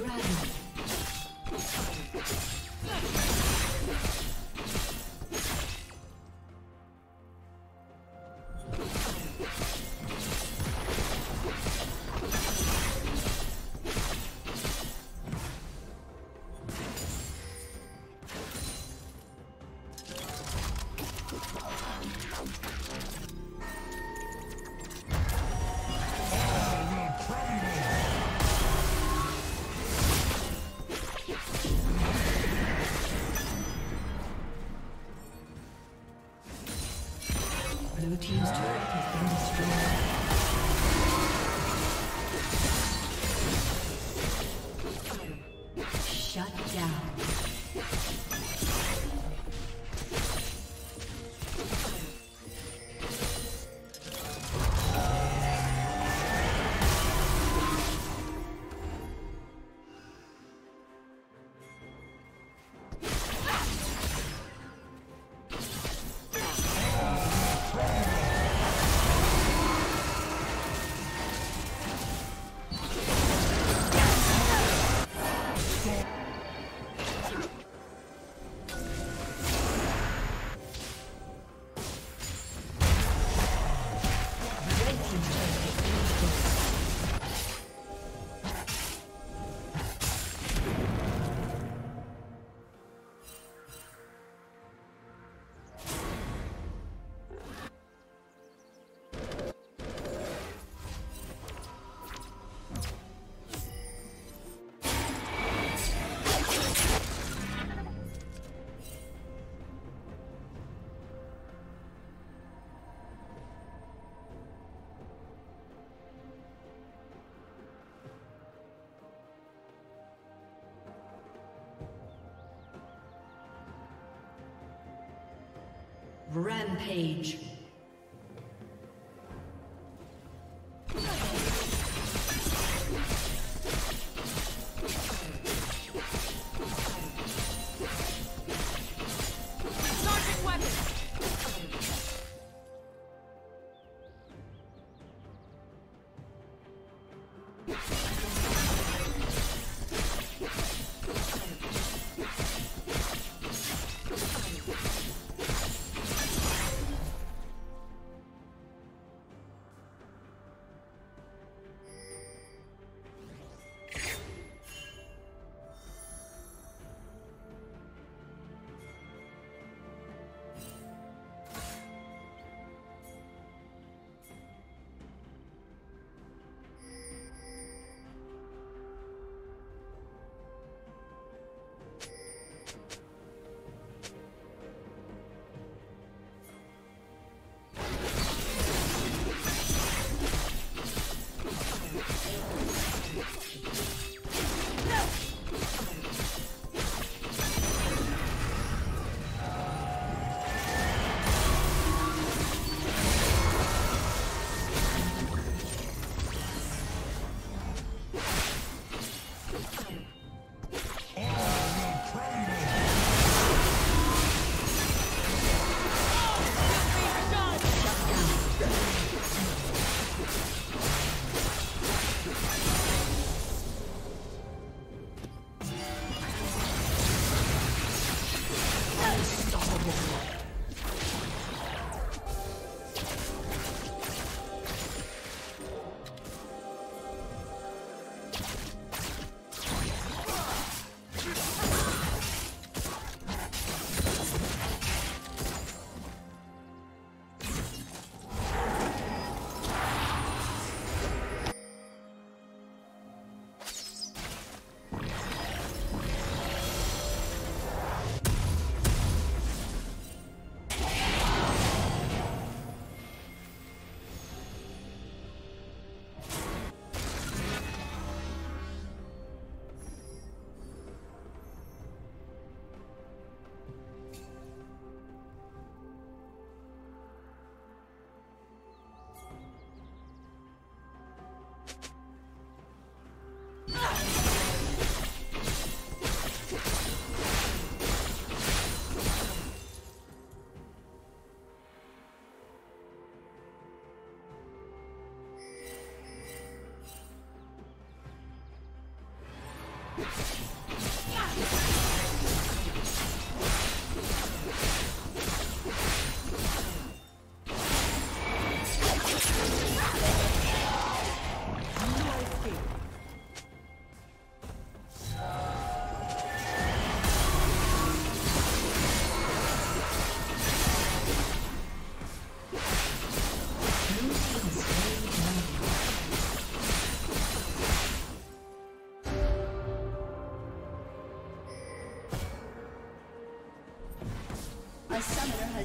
Slain the dragon. Rampage.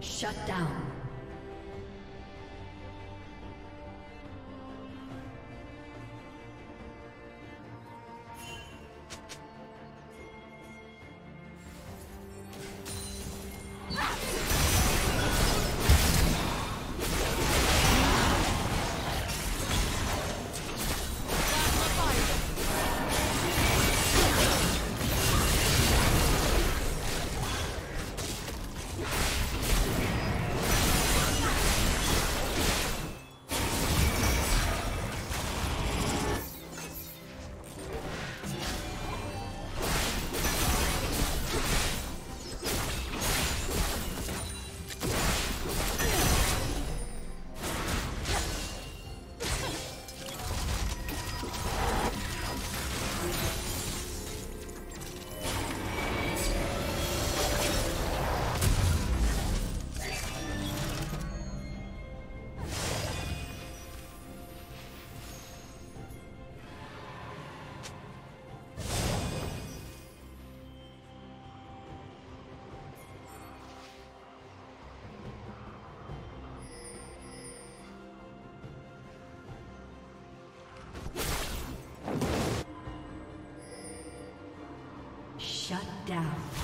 Shut down. Shut down.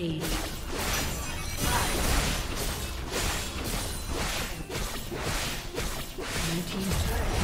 Rampage. Blue team's turret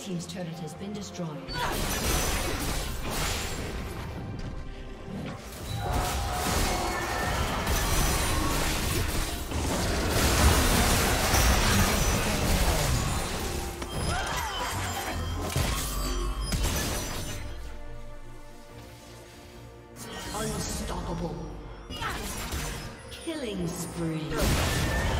team's turret has been destroyed. Unstoppable. Killing spree.